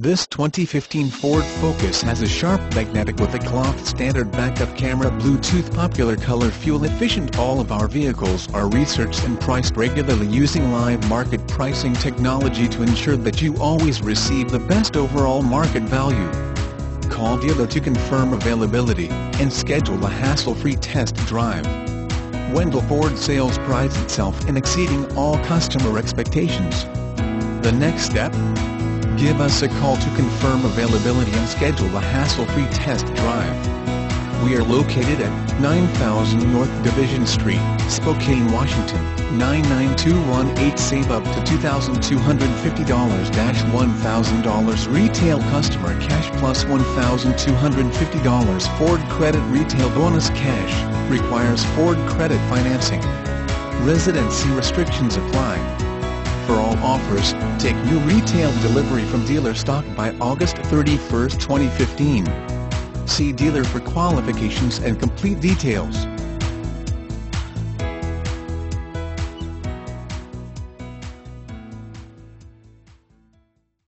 This 2015 Ford Focus has a sharp magnetic with a cloth standard backup camera Bluetooth popular color fuel efficient All of our vehicles are researched and priced regularly using live market pricing technology to ensure that you always receive the best overall market value. Call dealer to confirm availability and schedule a hassle-free test drive. Wendle Ford sales prides itself in exceeding all customer expectations. The next step? Give us a call to confirm availability and schedule a hassle-free test drive. We are located at 9000 North Division Street, Spokane, Washington, 99218 Save up to $2,250-$1,000 Retail Customer Cash plus $1,250 Ford Credit Retail Bonus Cash, requires Ford Credit Financing. Residency restrictions apply for all offers, take new retail delivery from dealer stock by August 31, 2015. See dealer for qualifications and complete details.